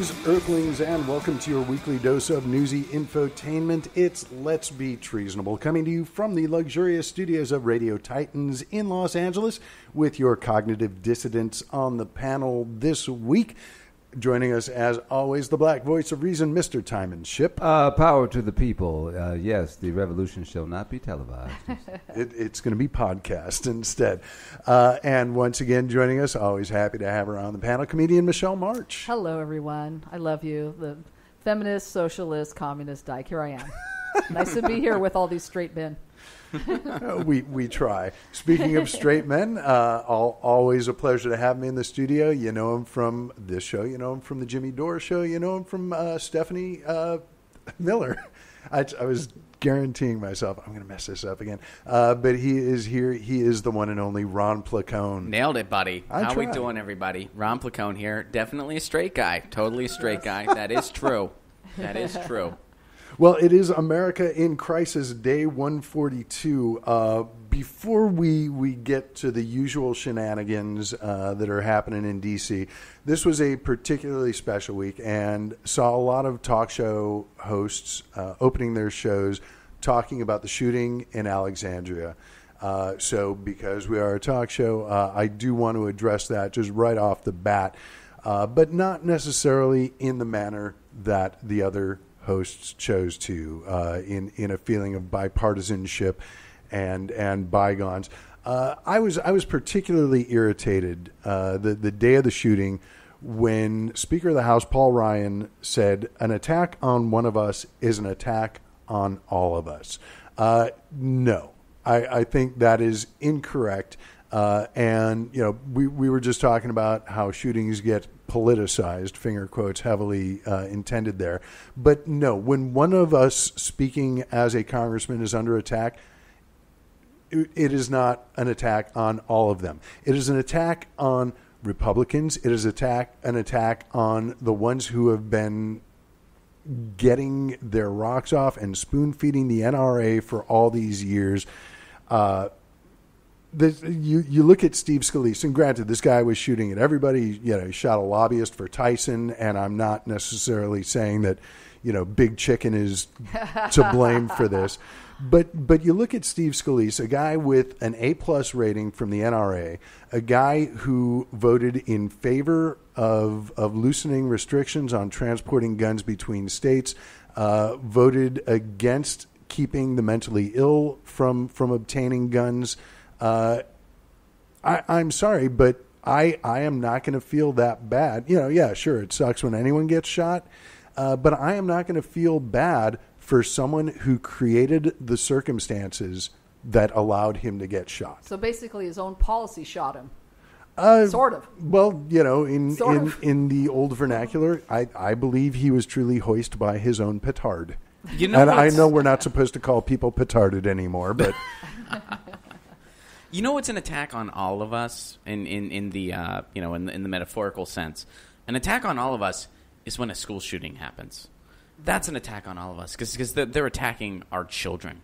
Greetings, Earthlings, and welcome to your weekly dose of newsy infotainment. It's Let's Be Treasonable, coming to you from the luxurious studios of Radio Titans in Los Angeles with your cognitive dissidents on the panel this week. Joining us, as always, the black voice of reason, Mr. Tymon Shipp. Uh, power to the people. Uh, yes, the revolution shall not be televised. It, it's going to be podcast instead. Uh, and once again, joining us, always happy to have her on the panel, comedian Michelle March. Hello, everyone. I love you. The feminist, socialist, communist dyke. Here I am. nice to be here with all these straight men. We we try. Speaking of straight men, uh, all, always a pleasure to have me in the studio. You know him from this show. You know him from the Jimmy Dore show. You know him from uh, Stephanie uh, Miller. I, I was guaranteeing myself I'm going to mess this up again, uh, but he is here. He is the one and only Ron Placone. Nailed it, buddy. I How we tried. doing, everybody? Ron Placone here. Definitely a straight guy. Totally a straight guy. That is true. That is true. Well, it is America in Crisis Day 142. Uh, before we, we get to the usual shenanigans uh, that are happening in D.C., this was a particularly special week and saw a lot of talk show hosts uh, opening their shows talking about the shooting in Alexandria. Uh, so, because we are a talk show, uh, I do want to address that just right off the bat, uh, but not necessarily in the manner that the other hosts chose to, uh, in in a feeling of bipartisanship and and bygones. Uh, I was I was particularly irritated uh, the the day of the shooting when Speaker of the House Paul Ryan said an attack on one of us is an attack on all of us. Uh, no, I, I think that is incorrect. Uh, and you know, we we were just talking about how shootings get politicized, finger quotes heavily uh, intended there. But no, when one of us speaking as a congressman is under attack, it it is not an attack on all of them. It is an attack on Republicans. It is attack an attack on the ones who have been getting their rocks off and spoon feeding the NRA for all these years. Uh, this, you you look at Steve Scalise, and granted, this guy was shooting at everybody. You know, he shot a lobbyist for Tyson, and I'm not necessarily saying that you know Big Chicken is to blame for this, but but you look at Steve Scalise, a guy with an A plus rating from the NRA, a guy who voted in favor of of loosening restrictions on transporting guns between states, uh, voted against keeping the mentally ill from from obtaining guns. Uh, I, I'm sorry, but I I am not going to feel that bad. You know, yeah, sure, it sucks when anyone gets shot, uh, but I am not going to feel bad for someone who created the circumstances that allowed him to get shot. So basically, his own policy shot him. Uh, Sort of. Well, you know, in Sort in, of. in the old vernacular, I, I believe he was truly hoist by his own petard. You know, and I know we're not supposed to call people petarded anymore, but You know, it's an attack on all of us in in in the uh, you know in the, in the metaphorical sense. An attack on all of us is when a school shooting happens. That's an attack on all of us because they're, they're attacking our children.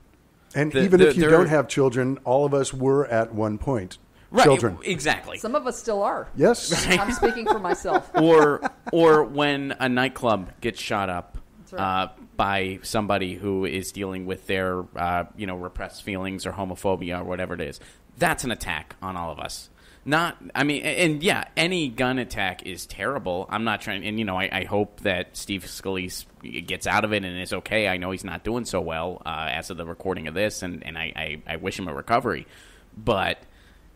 and The- even the- if you don't have children, all of us were at one point Right, children. exactly. Some of us still are. Yes. I'm speaking for myself. or or when a nightclub gets shot up right. uh, by somebody who is dealing with their uh, you know repressed feelings or homophobia or whatever it is. That's an attack on all of us. Not, I mean, and, yeah, any gun attack is terrible. I'm not trying, and you know, I, I hope that Steve Scalise gets out of it and is okay. I know he's not doing so well uh, as of the recording of this, and and I, I, I wish him a recovery. But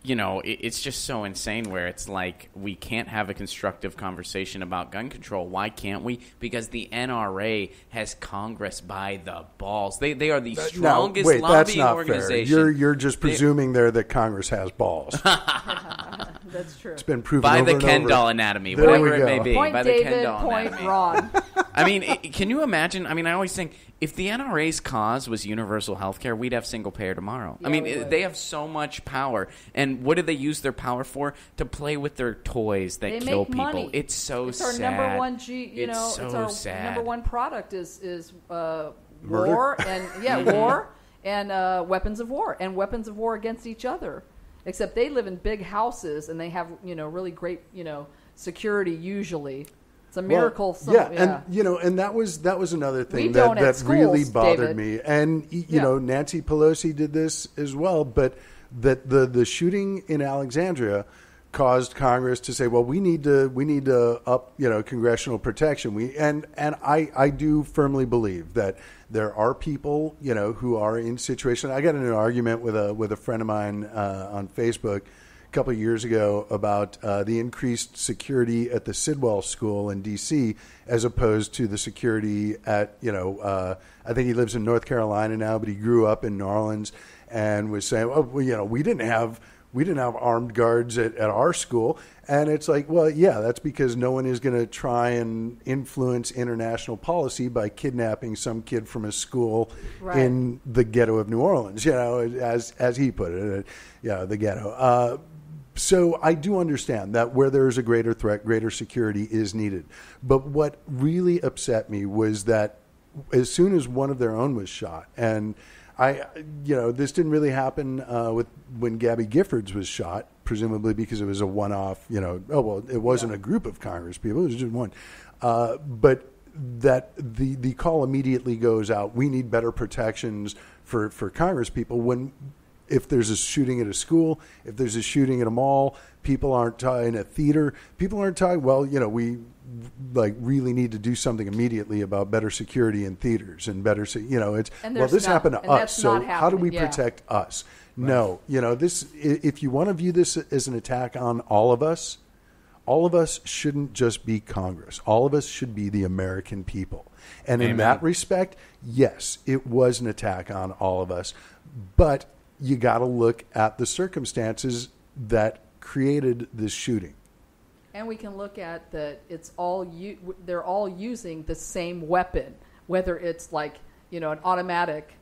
you know, it, it's just so insane where it's like we can't have a constructive conversation about gun control. Why can't we? Because the NRA has Congress by the balls. They they are the No, strongest wait, that's lobbying not organization. fair. You're you're just They- presuming there that Congress has balls. That's true. It's been proven by over the and Ken over. doll anatomy, There whatever we it go. may be. Point by the Ken David, doll point anatomy. Ron. I mean, i can you imagine? I mean, I always think if the NRA's cause was universal health care, we'd have single payer tomorrow. I mean, we it- would. they have so much power. And what do they use their power for? To play with their toys that They kill make people. money. It's so it's our sad. number one G. You it's know, so it's our sad. number one product is is uh, Murder? war and yeah, Mm-hmm. war and uh, weapons of war and weapons of war against each other. Except they live in big houses and they have you know really great you know security usually. It's a miracle. some- yeah, yeah. and you know, and that was that was another thing We that, that really bothered David. me. And you Yeah. know, Nancy Pelosi did this as well, but that the the shooting in Alexandria caused Congress to say, well, we need to we need to up you know congressional protection. We and and I I do firmly believe that there are people you know who are in situations. I got in an argument with a with a friend of mine uh, on Facebook a couple of years ago about uh, the increased security at the Sidwell School in D.C. as opposed to the security at you know uh, I think he lives in North Carolina now, but he grew up in New Orleans and was saying, oh, well, you know, we didn't have we didn't have armed guards at, at our school, and it's like, well, yeah, that's because no one is going to try and influence international policy by kidnapping some kid from a school Right. in the ghetto of New Orleans, you know, as as he put it, uh, yeah, the ghetto. Uh, so I do understand that where there is a greater threat, greater security is needed. But what really upset me was that as soon as one of their own was shot, and I, you know, this didn't really happen uh, with when Gabby Giffords was shot, presumably because it was a one-off. You know, oh well, it wasn't a group of Congress people; it was just one. Uh, but that the the call immediately goes out. We need better protections for for Congress people when if there's a shooting at a school, if there's a shooting at a mall, people aren't ta- in a theater. People aren't talking. Well, you know, we like really need to do something immediately about better security in theaters and better. se- You know, it's well, this not- happened to us. So how do we happening, yeah. protect us? No, you know, this. If you want to view this as an attack on all of us, all of us shouldn't just be Congress. All of us should be the American people. And in that respect, yes, it was an attack on all of us. But you got to look at the circumstances that created this shooting. And we can look at that it's all u- they're all using the same weapon, whether it's like you know an automatic,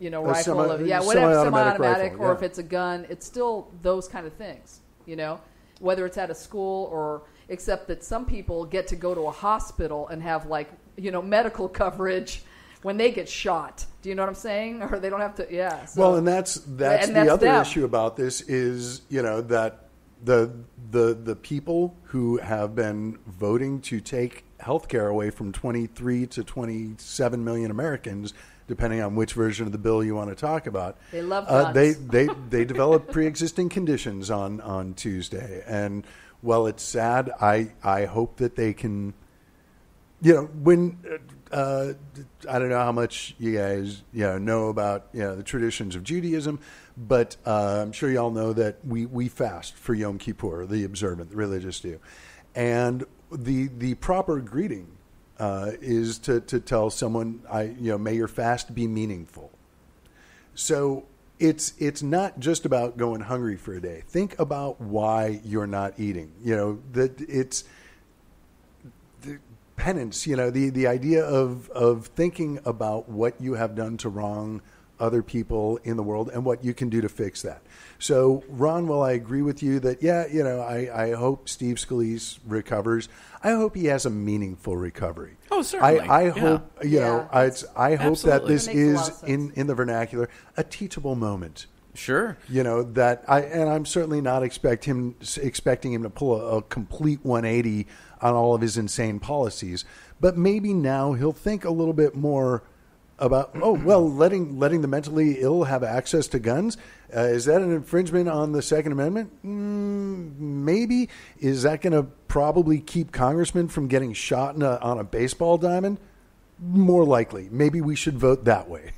you know A rifle, semi- of, yeah, whatever semi-automatic semi-automatic, rifle, or yeah. if it's a gun, it's still those kind of things, you know, whether it's at a school or except that some people get to go to a hospital and have like you know medical coverage when they get shot. Do you know what I'm saying? Or they don't have to, yeah. So. well, and that's that's And the that's other them. issue about this is you know that the the the people who have been voting to take health care away from 23 to 27 million Americans depending on which version of the bill you want to talk about. They love uh, they they they developed pre-existing conditions on on Tuesday. And while it's sad I I hope that they can you know when uh, I don't know how much you guys you know know about you know the traditions of Judaism, but uh, I'm sure you all know that we we fast for Yom Kippur, the observant, the religious do, and the the proper greeting uh, is to to tell someone I you know may your fast be meaningful. So it's it's not just about going hungry for a day. Think about why you're not eating. You know that it's penance. You know the the idea of of thinking about what you have done to wrong other people in the world and what you can do to fix that. So, Ron, while I agree with you that yeah, you know, I, I hope Steve Scalise recovers. I hope he has a meaningful recovery. Oh, certainly. I, I Yeah. hope you know. Yeah, I, it's, I hope that this It makes a lot is in in the vernacular a teachable moment. Sure. You know that I and I'm certainly not expect him expecting him to pull a, a complete 180 on all of his insane policies, but maybe now he'll think a little bit more about oh well letting letting the mentally ill have access to guns uh, is that an infringement on the Second Amendment? Mm, maybe is that going to probably keep congressmen from getting shot in a, on a baseball diamond? More likely, maybe we should vote that way.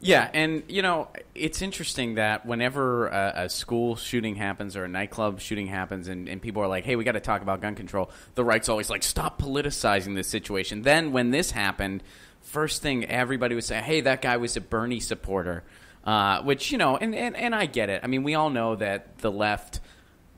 Yeah, and you know, it's interesting that whenever a, a school shooting happens or a nightclub shooting happens, and, and people are like, "Hey, we got to talk about gun control," the right's always like, "Stop politicizing this situation." Then, when this happened, first thing everybody would say, "Hey, that guy was a Bernie supporter," uh, which you know, and, and and I get it. I mean, we all know that the left.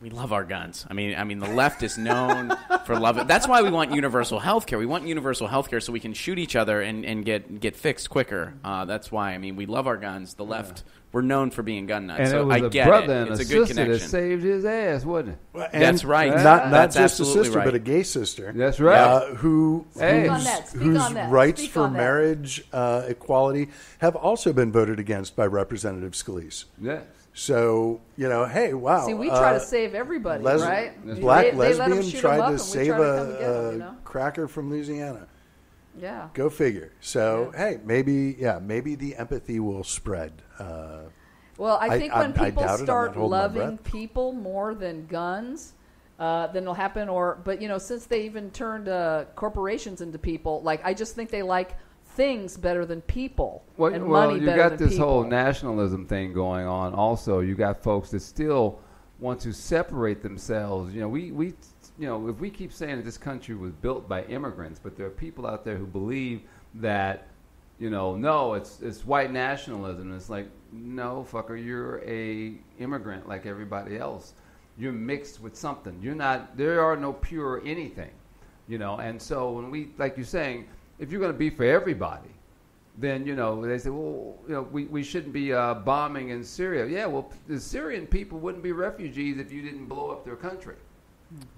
We love our guns. I mean, I mean, the left is known for love. That's why we want universal health care. We want universal health care so we can shoot each other and, and get get fixed quicker. Uh, that's why. I mean, we love our guns. The left, we're known for being gun nuts. And so it was I a get brother it. and It's a, a good sister that saved his ass, wasn't it? And That's right. Not not That's just a sister, right. but a gay sister. That's right. Uh, who Hey. Speak on whose, that. Speak whose on that. rights Speak for on that. marriage uh, equality have also been voted against by Representative Scalise. Yes. So you know, hey, wow. See, we try uh, to save everybody, les- right? Black they, they lesbian 'em tried to save try to a, a you know? cracker from Louisiana. Yeah. Go figure. So hey, maybe yeah, maybe the empathy will spread. Uh, Well, I I- think I- when I people. I'm start not holding my loving people more than guns, uh, then it'll happen. Or, but you know, since they even turned uh, corporations into people, like I just think they like things better than people Well, and well, money you better got this people. whole nationalism thing going on. Also, you got folks that still want to separate themselves. You know, we, we you know, if we keep saying that this country was built by immigrants, but there are people out there who believe that, you know, no, it's it's white nationalism. It's like, no, fucker, you're a immigrant like everybody else. You're mixed with something. You're not. There are no pure anything, you know. And so when we, like you're saying, if you're going to be for everybody, then you know they say, well, you know, we, we shouldn't be uh, bombing in Syria. Yeah, well, the Syrian people wouldn't be refugees if you didn't blow up their country.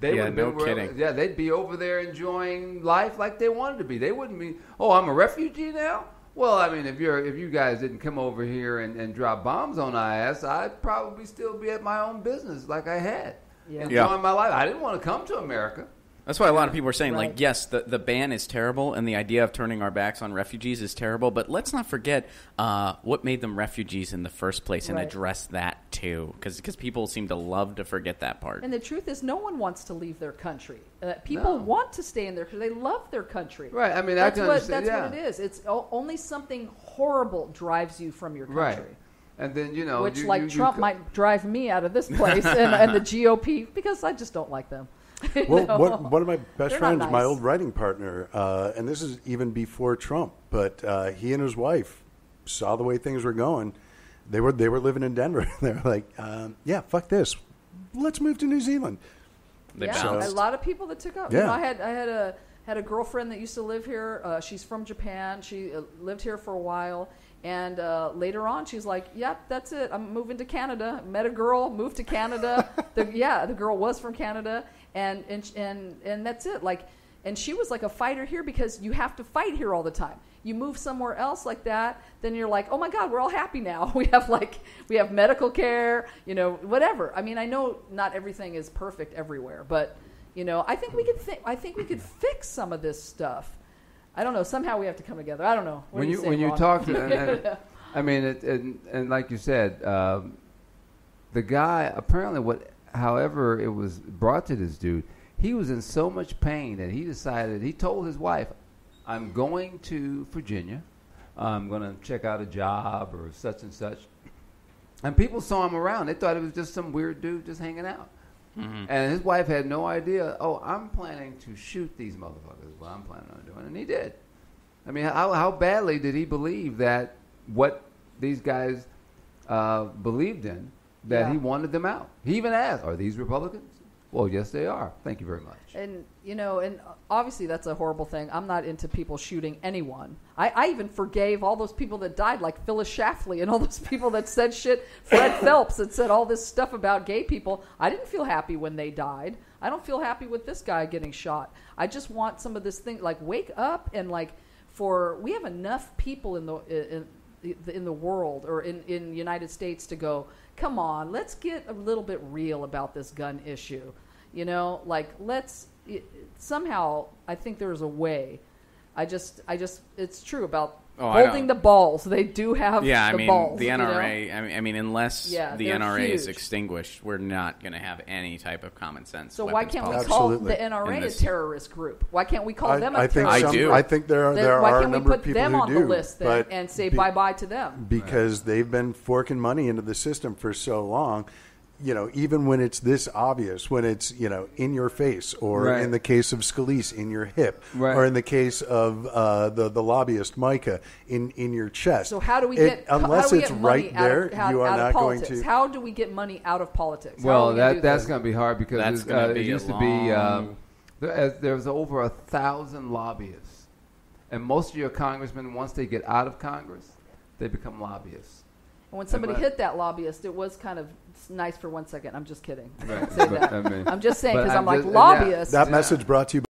They Yeah, would no kidding. Yeah, they'd be over there enjoying life like they wanted to be. They wouldn't be. Oh, I'm a refugee now. Well, I mean, if you're if you guys didn't come over here and, and drop bombs on IS, I'd probably still be at my own business like I had, Yeah. enjoying Yeah. my life. I didn't want to come to America. That's why a lot of people are saying, Right. like, yes, the, the ban is terrible, and the idea of turning our backs on refugees is terrible. But let's not forget uh, what made them refugees in the first place, and Right. address that too, because people seem to love to forget that part. And the truth is, no one wants to leave their country. Uh, people No. want to stay in there because They love their country. Right, I mean, I that's can what understand- that's yeah. what it is. It's o- only something horrible drives you from your country. Right. And then you know, Which, you- like you- you Trump, co- might drive me out of this place and, and the GOP because I just don't like them. You Well, know? one, one of my best They're not friends, my old writing partner, uh, and this is even before Trump, but uh, he and his wife saw the way things were going. They were they were living in Denver. They're like, um, yeah, fuck this. Let's move to New Zealand. They yeah, bounced. a lot of people that took up. You Yeah. know, I had I had a had a girlfriend that used to live here. Uh, she's from Japan. She uh, lived here for a while, and uh, later on, she's like, "Yep, that's it. I'm moving to Canada." Met a girl, moved to Canada. the, yeah, the girl was from Canada, and and and and that's it. Like, and she was like a fighter here because you have to fight here all the time. You move somewhere else like that, then you're like, oh my God, we're all happy now. We have like we have medical care, you know, whatever. I mean, I know not everything is perfect everywhere, but you know, I think we could think. I think we could fix some of this stuff. I don't know. Somehow we have to come together. I don't know. What when you say, when you talk to, and, and- I mean, it, and and like you said, um, the guy apparently what, however, it was brought to this dude, he was in so much pain that he decided he told his wife, "I'm going to Virginia, I'm going to check out a job or such and such," and people saw him around. They thought it was just some weird dude just hanging out. And his wife had no idea. Oh, I'm planning to shoot these motherfuckers. What I'm planning on doing, and he did. I mean, how how badly did he believe that what these guys uh, believed in that Yeah. he wanted them out? He even asked, "Are these Republicans?" Well, yes, they are. Thank you very much. And you know, and obviously that's a horrible thing. I'm not into people shooting anyone. I, I even forgave all those people that died, like Phyllis Schlafly and all those people that said shit. Fred Phelps that said all this stuff about gay people. I didn't feel happy when they died. I don't feel happy with this guy getting shot. I just want some of this thing, like wake up and like for we have enough people in the in, in the world or in in United States to go. Come on, let's get a little bit real about this gun issue. You know, like let's it, somehow. I think there's a way. I just, I just, it's true about Oh, holding don't- the balls. They do have yeah, I the mean balls. the you know? NRA. I, mean, I mean, unless Yeah, the they're NRA is huge. extinguished, we're not going to have any type of common sense. So why weapons can't we policy. call Absolutely. the NRA In a this- terrorist group? Why can't we call I, them a I think terrorist I do. group? I think there are Then there why are a can't we number put of people them who on do, the list then but and say be- bye bye to them? because they've been forking money into the system for so long. You know, even when it's this obvious, when it's you know in your face, or Right. in the case of Scalise, in your hip, Right. or in the case of uh, the the lobbyist Micah, in in your chest. So how do we It- get how unless do we it's get right out there, of, how, you are not of going politics? to. How do we get money out of politics? How Well, we that that's this? going to be hard because That's it, uh, be it a used to be um, there, as- there's over a thousand lobbyists, and most of your congressmen, once they get out of Congress, they become lobbyists. And when somebody hit that lobbyist, it was kind of nice for one second. I'm just kidding. Right, Say but, that. I mean- I'm just saying because I'm, I'm like just- yeah. that Yeah. message brought to you